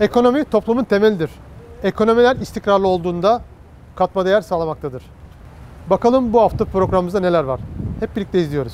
Ekonomi toplumun temelidir. Ekonomiler istikrarlı olduğunda katma değer sağlamaktadır. Bakalım bu hafta programımızda neler var? Hep birlikte izliyoruz.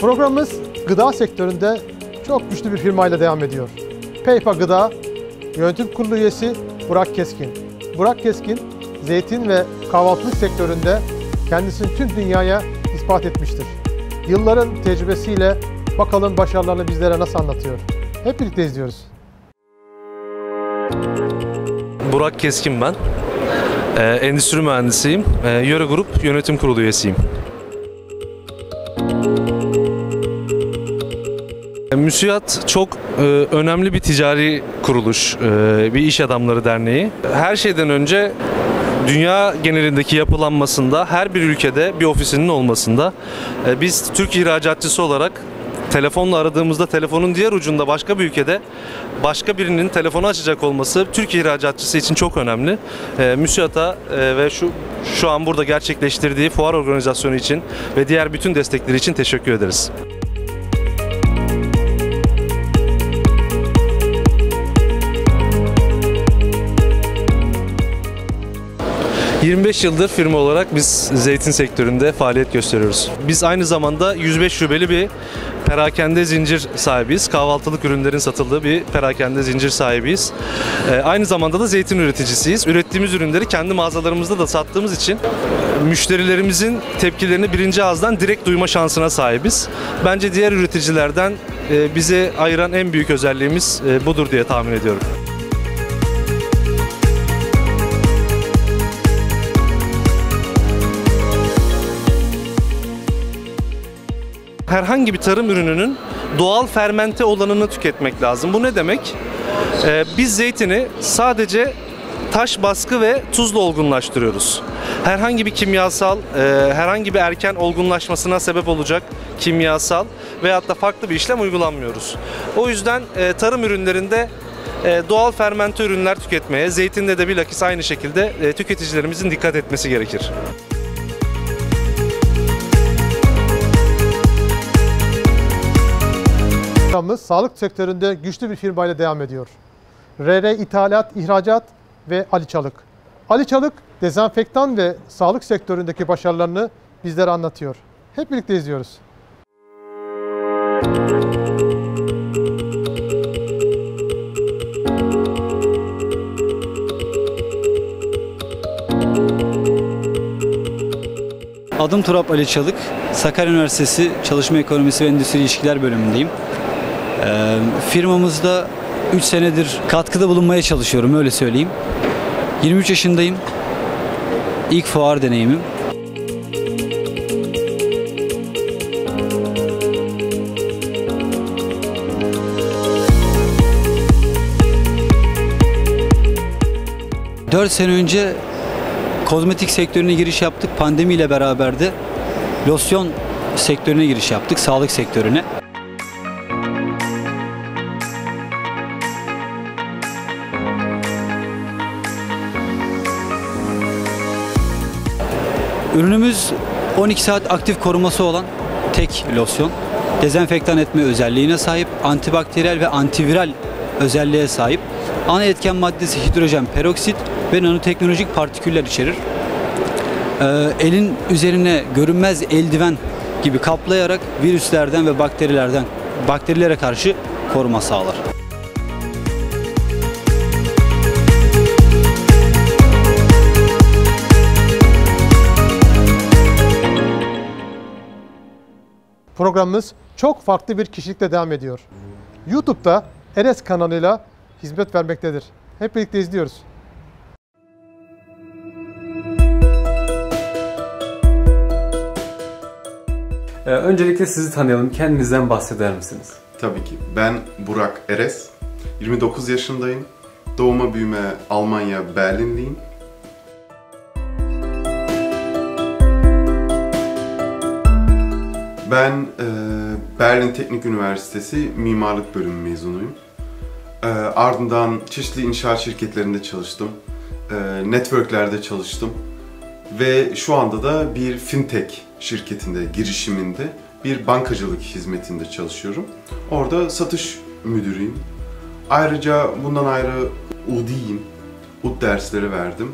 Programımız gıda sektöründe çok güçlü bir firmayla devam ediyor. Peypa Gıda Yönetim Kurulu üyesi Burak Keskin. Burak Keskin, zeytin ve kahvaltılık sektöründe kendisini tüm dünyaya ispat etmiştir. Yılların tecrübesiyle bakalım başarılarını bizlere nasıl anlatıyor. Hep birlikte izliyoruz. Burak Keskin ben. Ee, endüstri mühendisiyim. Ee, Yöre Grup Yönetim Kurulu üyesiyim. Ee, MÜSİAD çok e, önemli bir ticari kuruluş, e, bir iş adamları derneği. Her şeyden önce dünya genelindeki yapılanmasında her bir ülkede bir ofisinin olmasında e, biz Türk ihracatçısı olarak telefonla aradığımızda telefonun diğer ucunda başka bir ülkede başka birinin telefonu açacak olması Türk ihracatçısı için çok önemli. E, MÜSİAD'a e, ve şu şu an burada gerçekleştirdiği fuar organizasyonu için ve diğer bütün destekleri için teşekkür ederiz. 25 yıldır firma olarak biz zeytin sektöründe faaliyet gösteriyoruz. Biz aynı zamanda 105 şubeli bir perakende zincir sahibiyiz. Kahvaltılık ürünlerin satıldığı bir perakende zincir sahibiyiz. Ee, aynı zamanda da zeytin üreticisiyiz. Ürettiğimiz ürünleri kendi mağazalarımızda da sattığımız için müşterilerimizin tepkilerini birinci ağızdan direkt duyma şansına sahibiz. Bence diğer üreticilerden e, bizi ayıran en büyük özelliğimiz e, budur diye tahmin ediyorum. Herhangi bir tarım ürününün doğal fermente olanını tüketmek lazım. Bu ne demek? Ee, biz zeytini sadece taş baskı ve tuzla olgunlaştırıyoruz. Herhangi bir kimyasal, e, herhangi bir erken olgunlaşmasına sebep olacak kimyasal veyahut da farklı bir işlem uygulanmıyoruz. O yüzden e, tarım ürünlerinde e, doğal fermente ürünler tüketmeye, zeytinde de bilakis aynı şekilde e, tüketicilerimizin dikkat etmesi gerekir. Programımız sağlık sektöründe güçlü bir firmayla devam ediyor. RR İthalat, İhracat ve Ali Çalık. Ali Çalık, dezenfektan ve sağlık sektöründeki başarılarını bizlere anlatıyor. Hep birlikte izliyoruz. Adım Turap Ali Çalık. Sakarya Üniversitesi Çalışma Ekonomisi ve Endüstri İlişkiler bölümündeyim. Ee, firmamızda 3 senedir katkıda bulunmaya çalışıyorum öyle söyleyeyim. 23 yaşındayım. İlk fuar deneyimim. Dört sene önce kozmetik sektörüne giriş yaptık. Pandemiyle beraber de losyon sektörüne giriş yaptık, sağlık sektörüne. Ürünümüz 12 saat aktif koruması olan tek losyon. Dezenfektan etme özelliğine sahip, antibakteriyel ve antiviral özelliğe sahip. Ana etken maddesi hidrojen peroksit ve nanoteknolojik partiküller içerir. Ee, elin üzerine görünmez eldiven gibi kaplayarak virüslerden ve bakterilerden bakterilere karşı koruma sağlar. Programımız çok farklı bir kişilikle devam ediyor. YouTube'da Eres kanalıyla hizmet vermektedir. Hep birlikte izliyoruz. Ee, öncelikle sizi tanıyalım. Kendinizden bahseder misiniz? Tabii ki. Ben Burak Eres. 29 yaşındayım. Doğuma büyüme Almanya Berlinliyim. Ben e, Berlin Teknik Üniversitesi Mimarlık Bölümü mezunuyum. E, ardından çeşitli inşaat şirketlerinde çalıştım. E, networklerde çalıştım. Ve şu anda da bir fintech şirketinde, girişiminde bir bankacılık hizmetinde çalışıyorum. Orada satış müdürüyüm. Ayrıca bundan ayrı UD'yim. UD dersleri verdim.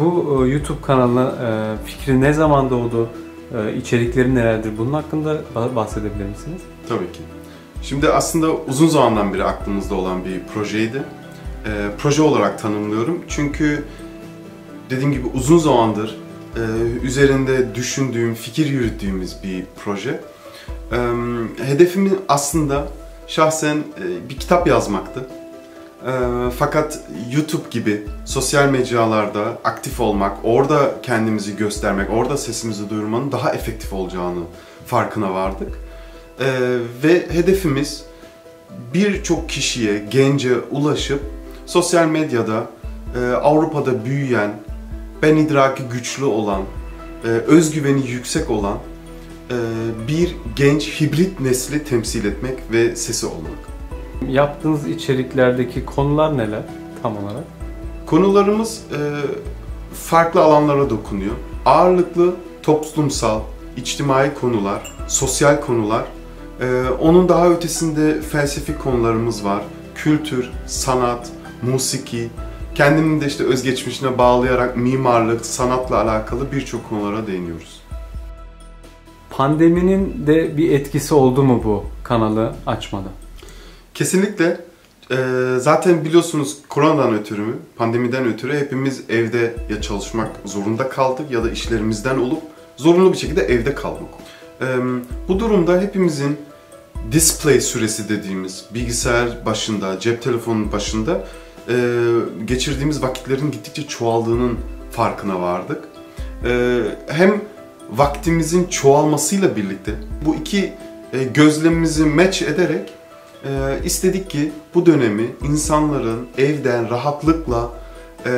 Bu e, YouTube kanalı e, fikri ne zaman doğdu? E, içerikleri nelerdir? Bunun hakkında ba- bahsedebilir misiniz? Tabii ki. Şimdi aslında uzun zamandan beri aklımızda olan bir projeydi. Ee, proje olarak tanımlıyorum çünkü dediğim gibi uzun zamandır e, üzerinde düşündüğüm, fikir yürüttüğümüz bir proje. Ee, hedefimin aslında şahsen e, bir kitap yazmaktı. Ee, fakat YouTube gibi sosyal mecralarda aktif olmak, orada kendimizi göstermek, orada sesimizi duyurmanın daha efektif olacağını farkına vardık. Ee, ve hedefimiz birçok kişiye, gence ulaşıp sosyal medyada e, Avrupa'da büyüyen, ben idraki güçlü olan, e, özgüveni yüksek olan e, bir genç hibrit nesli temsil etmek ve sesi olmak. Yaptığınız içeriklerdeki konular neler tam olarak? Konularımız e, farklı alanlara dokunuyor. Ağırlıklı toplumsal, içtimai konular, sosyal konular. E, onun daha ötesinde felsefi konularımız var. Kültür, sanat, musiki, kendimin de işte özgeçmişine bağlayarak mimarlık, sanatla alakalı birçok konulara değiniyoruz. Pandeminin de bir etkisi oldu mu bu kanalı açmada? Kesinlikle. Ee, zaten biliyorsunuz koronadan ötürü mü, pandemiden ötürü hepimiz evde ya çalışmak zorunda kaldık ya da işlerimizden olup zorunlu bir şekilde evde kalmak. Ee, bu durumda hepimizin display süresi dediğimiz bilgisayar başında, cep telefonunun başında e, geçirdiğimiz vakitlerin gittikçe çoğaldığının farkına vardık. Ee, hem vaktimizin çoğalmasıyla birlikte bu iki e, gözlemimizi match ederek e, istedik ki bu dönemi insanların evden rahatlıkla e,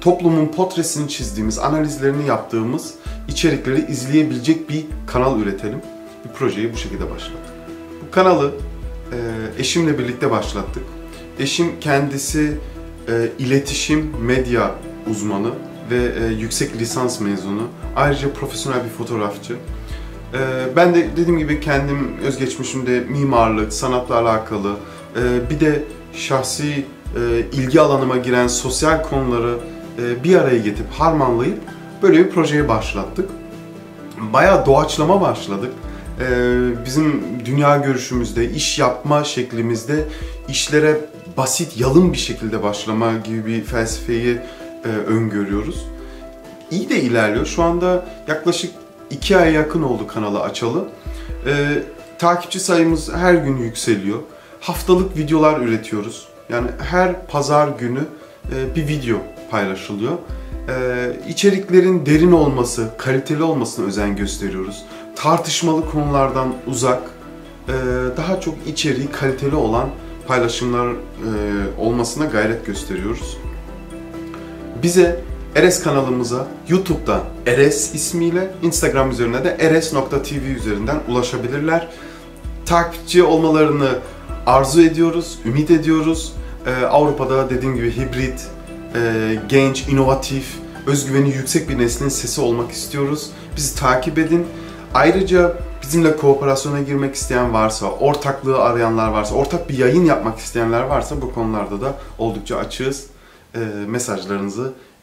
toplumun potresini çizdiğimiz, analizlerini yaptığımız içerikleri izleyebilecek bir kanal üretelim. Bir projeyi bu şekilde başlattık. Bu kanalı e, eşimle birlikte başlattık. Eşim kendisi e, iletişim, medya uzmanı ve e, yüksek lisans mezunu. Ayrıca profesyonel bir fotoğrafçı. Ee, Ben de dediğim gibi kendim özgeçmişimde mimarlık, sanatla alakalı e, bir de şahsi e, ilgi alanıma giren sosyal konuları e, bir araya getirip harmanlayıp böyle bir projeye başlattık. Bayağı doğaçlama başladık. Ee, Bizim dünya görüşümüzde, iş yapma şeklimizde işlere basit, yalın bir şekilde başlama gibi bir felsefeyi e, öngörüyoruz. İyi de ilerliyor. Şu anda yaklaşık iki aya yakın oldu kanalı açalı. Ee, takipçi sayımız her gün yükseliyor. Haftalık videolar üretiyoruz. Yani her pazar günü e, bir video paylaşılıyor. Ee, içeriklerin derin olması, kaliteli olmasına özen gösteriyoruz. Tartışmalı konulardan uzak, e, daha çok içeriği kaliteli olan paylaşımlar e, olmasına gayret gösteriyoruz. Bize Eres kanalımıza YouTube'da Eres ismiyle, Instagram üzerine de eres.tv üzerinden ulaşabilirler. Takipçi olmalarını arzu ediyoruz, ümit ediyoruz. Ee, Avrupa'da dediğim gibi hibrit, e, genç, inovatif, özgüveni yüksek bir neslin sesi olmak istiyoruz. Bizi takip edin. Ayrıca bizimle kooperasyona girmek isteyen varsa, ortaklığı arayanlar varsa, ortak bir yayın yapmak isteyenler varsa bu konularda da oldukça açığız. Ee, mesajlarınızı e,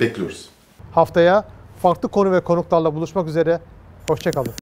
bekliyoruz. Haftaya farklı konu ve konuklarla buluşmak üzere. Hoşçakalın.